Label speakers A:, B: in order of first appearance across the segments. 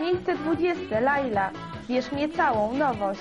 A: Miejsce dwudzieste, Laila. Bierz mnie całą, nowość.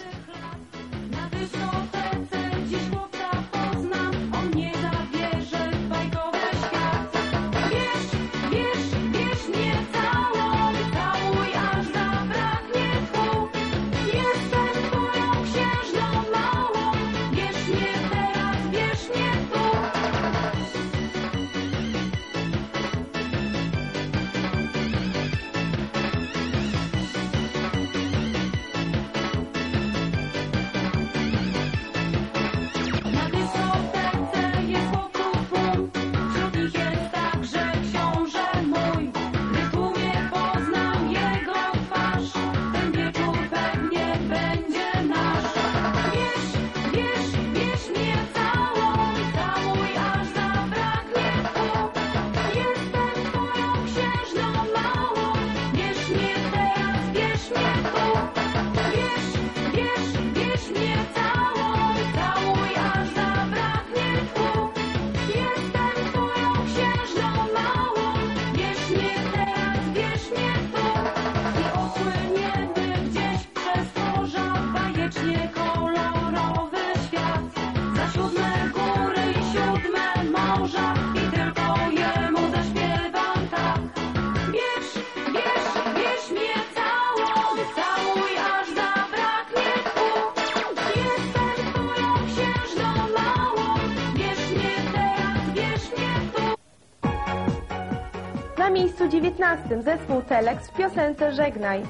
A: 19 zespół Telex w piosence Żegnaj.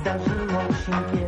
B: Zdarzyło się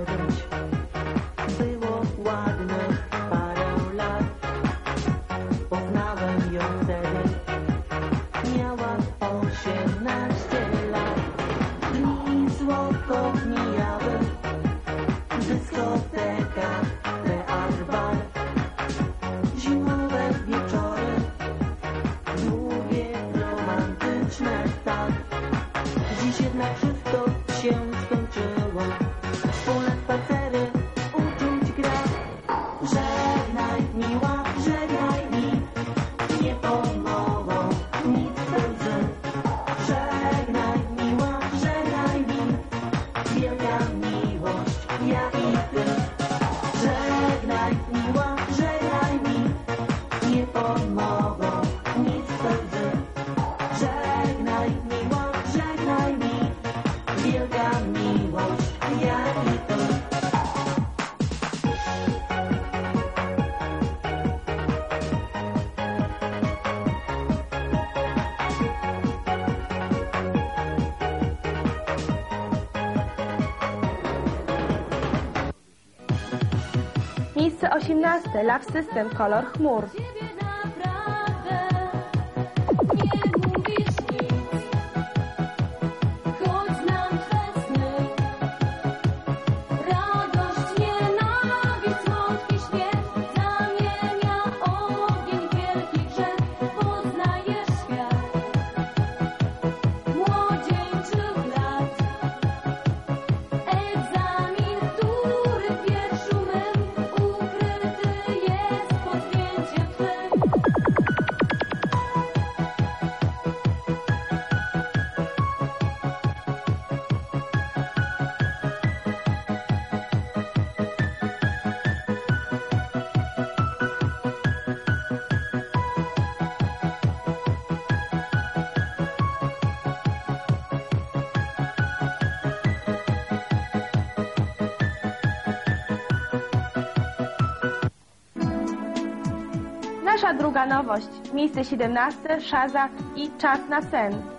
B: yeah.
A: Miejsce 18. Love System, kolor chmur. Nasza druga nowość, miejsce 17, Szazaf i Czas na sen.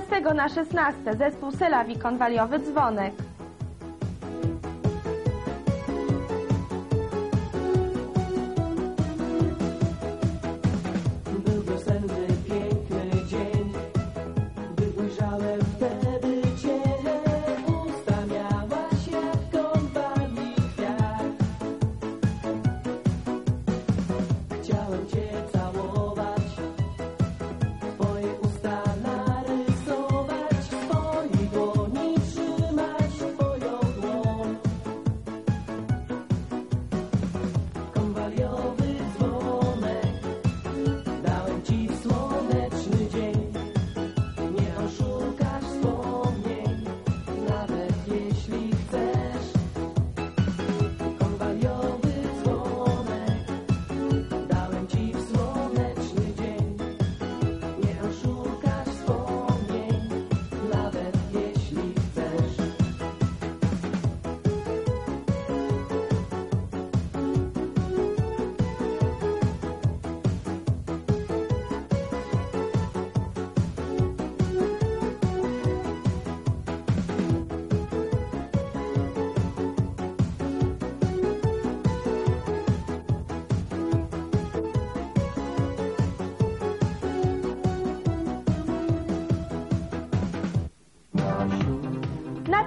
C: 15 na 16 zespół sylabi konwaliowy dzwonek.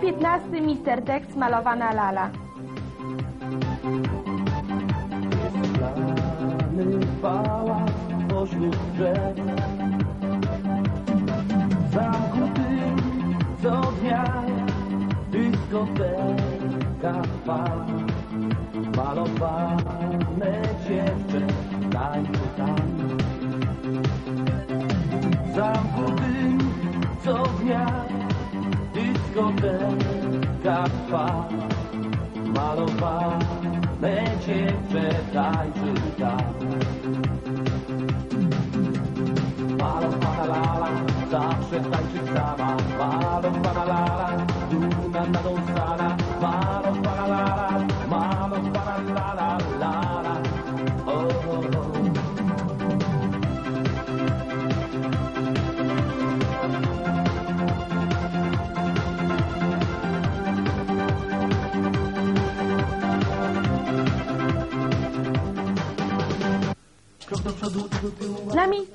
C: piętnasty Mister Dex malowana lala.
D: Pośród co dnia dyskoteka fal Malowana
C: far. Nami,